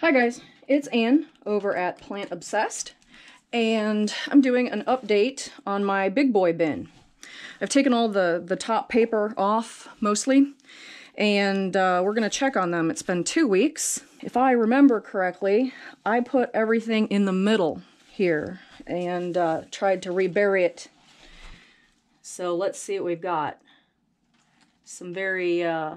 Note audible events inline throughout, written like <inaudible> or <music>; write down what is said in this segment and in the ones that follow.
Hi guys, it's Anne over at Plant Obsessed, and I'm doing an update on my big boy bin. I've taken all the, the top paper off, mostly, and uh, we're going to check on them. It's been two weeks. If I remember correctly, I put everything in the middle here and uh, tried to rebury it. So let's see what we've got. Some very... Uh,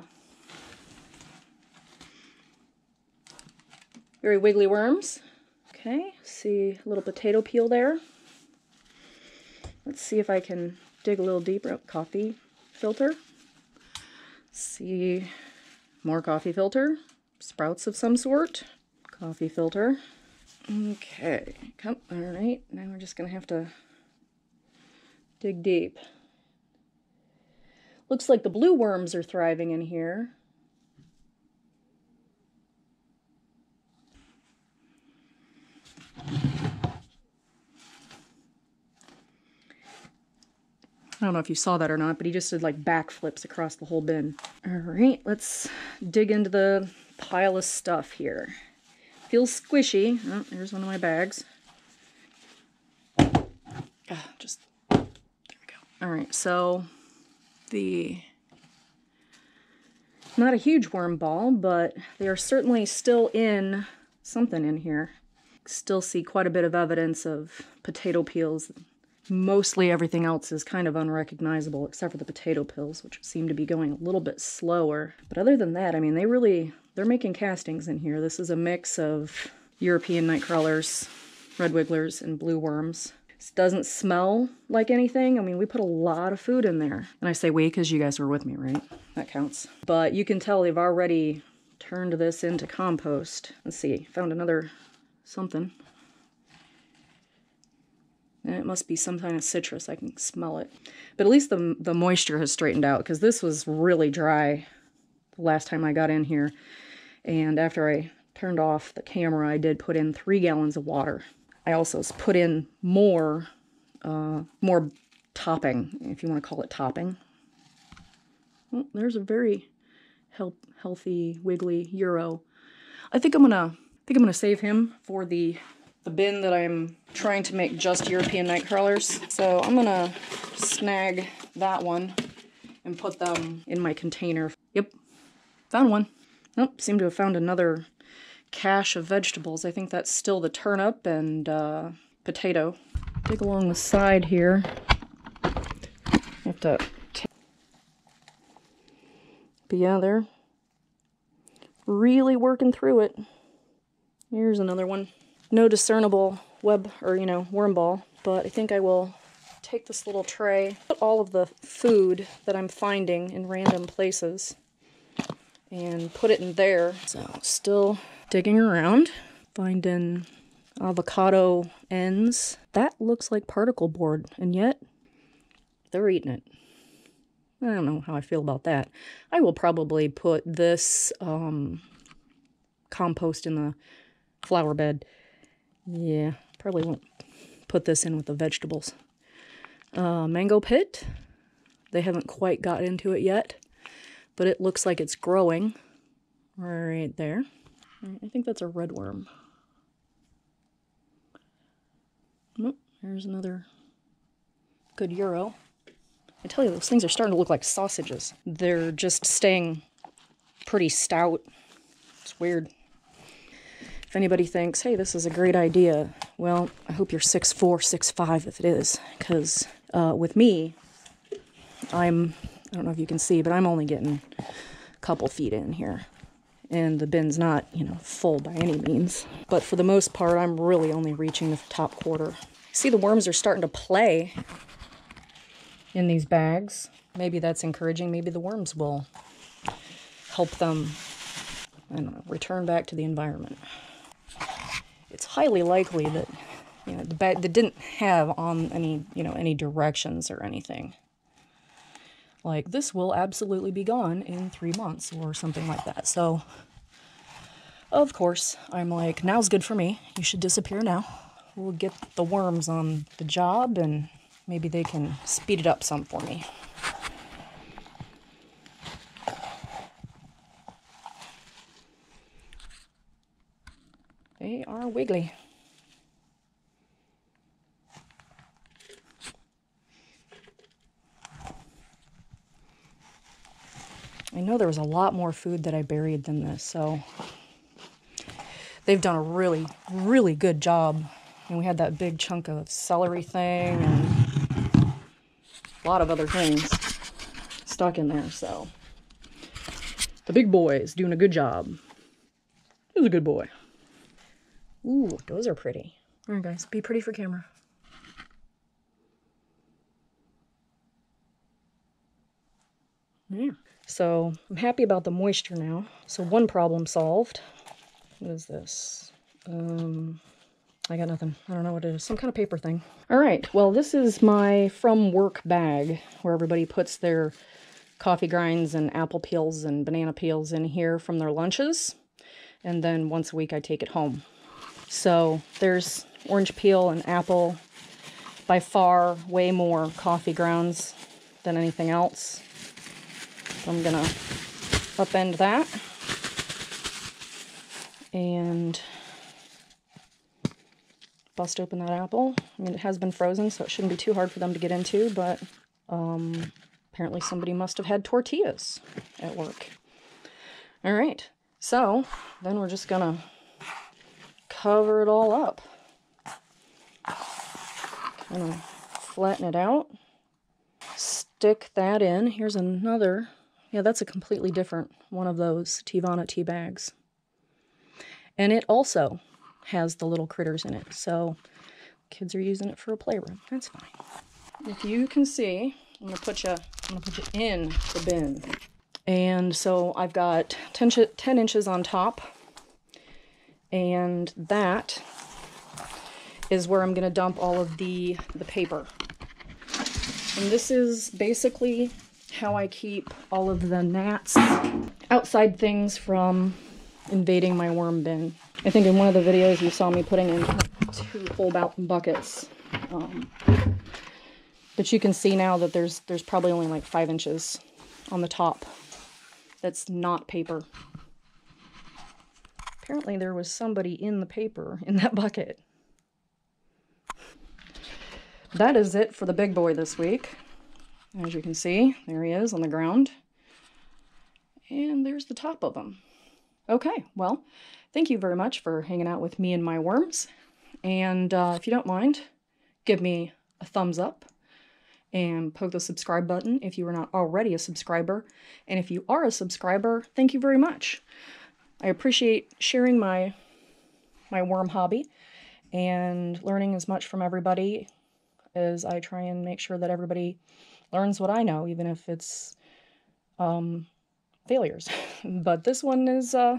Very wiggly worms. Okay, see a little potato peel there. Let's see if I can dig a little deeper. Oh, coffee filter. See more coffee filter. Sprouts of some sort. Coffee filter. Okay, come, all right, now we're just gonna have to dig deep. Looks like the blue worms are thriving in here. I don't know if you saw that or not, but he just did like backflips across the whole bin. All right, let's dig into the pile of stuff here. Feels squishy. Oh, there's one of my bags. Ah, just, there we go. All right, so the, not a huge worm ball, but they are certainly still in something in here. Still see quite a bit of evidence of potato peels Mostly everything else is kind of unrecognizable except for the potato pills, which seem to be going a little bit slower. But other than that, I mean, they really, they're making castings in here. This is a mix of European night crawlers, red wigglers, and blue worms. This doesn't smell like anything. I mean, we put a lot of food in there. And I say we because you guys were with me, right? That counts. But you can tell they've already turned this into compost. Let's see, found another something. And it must be some kind of citrus. I can smell it. But at least the, the moisture has straightened out because this was really dry the last time I got in here. And after I turned off the camera, I did put in three gallons of water. I also put in more, uh, more topping, if you want to call it topping. Well, there's a very help, healthy, wiggly Euro. I think I'm gonna, I think I'm gonna save him for the the bin that I'm trying to make just European night crawlers. So I'm gonna snag that one and put them in my container. Yep, found one. Nope, seem to have found another cache of vegetables. I think that's still the turnip and uh, potato. Dig along the side here. have to. But yeah, they're really working through it. Here's another one no discernible web or, you know, worm ball, but I think I will take this little tray, put all of the food that I'm finding in random places, and put it in there. So, still digging around, finding avocado ends. That looks like particle board, and yet they're eating it. I don't know how I feel about that. I will probably put this um, compost in the flower bed yeah, probably won't put this in with the vegetables. Uh, mango pit. They haven't quite got into it yet, but it looks like it's growing right there. I think that's a red worm. Nope, there's another good euro. I tell you, those things are starting to look like sausages. They're just staying pretty stout. It's weird. If anybody thinks, hey, this is a great idea, well, I hope you're 6'4, 6'5 if it is, because uh, with me, I'm, I don't know if you can see, but I'm only getting a couple feet in here. And the bin's not, you know, full by any means. But for the most part, I'm really only reaching the top quarter. See, the worms are starting to play in these bags. Maybe that's encouraging. Maybe the worms will help them, I don't know, return back to the environment it's highly likely that you know the bag that didn't have on any you know any directions or anything. Like this will absolutely be gone in three months or something like that. So of course I'm like now's good for me. You should disappear now. We'll get the worms on the job and maybe they can speed it up some for me. They are wiggly. I know there was a lot more food that I buried than this, so they've done a really, really good job. And we had that big chunk of celery thing and a lot of other things stuck in there, so the big boy is doing a good job. He's a good boy. Ooh, those are pretty. All right, guys, be pretty for camera. Yeah. So I'm happy about the moisture now. So one problem solved. What is this? Um, I got nothing. I don't know what it is. Some kind of paper thing. All right. Well, this is my from work bag where everybody puts their coffee grinds and apple peels and banana peels in here from their lunches. And then once a week I take it home. So there's orange peel and apple. By far, way more coffee grounds than anything else. So I'm gonna upend that. And bust open that apple. I mean, it has been frozen, so it shouldn't be too hard for them to get into, but um, apparently somebody must have had tortillas at work. All right, so then we're just gonna cover it all up. Kind of flatten it out. Stick that in. Here's another yeah, that's a completely different one of those Teavana tea bags. And it also has the little critters in it, so kids are using it for a playroom. That's fine. If you can see, I'm gonna put you, I'm gonna put you in the bin. And so I've got 10, 10 inches on top, and that is where I'm gonna dump all of the, the paper. And this is basically how I keep all of the gnats, outside things from invading my worm bin. I think in one of the videos you saw me putting in two full buckets. Um, but you can see now that there's there's probably only like five inches on the top that's not paper. Apparently there was somebody in the paper <laughs> in that bucket. That is it for the big boy this week. As you can see, there he is on the ground. And there's the top of him. Okay, well, thank you very much for hanging out with me and my worms. And uh, if you don't mind, give me a thumbs up and poke the subscribe button if you are not already a subscriber. And if you are a subscriber, thank you very much. I appreciate sharing my my worm hobby and learning as much from everybody as I try and make sure that everybody learns what I know, even if it's um, failures. <laughs> but this one is, uh,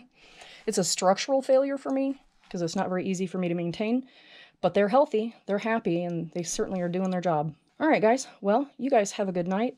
it's a structural failure for me because it's not very easy for me to maintain. But they're healthy, they're happy, and they certainly are doing their job. All right, guys. Well, you guys have a good night,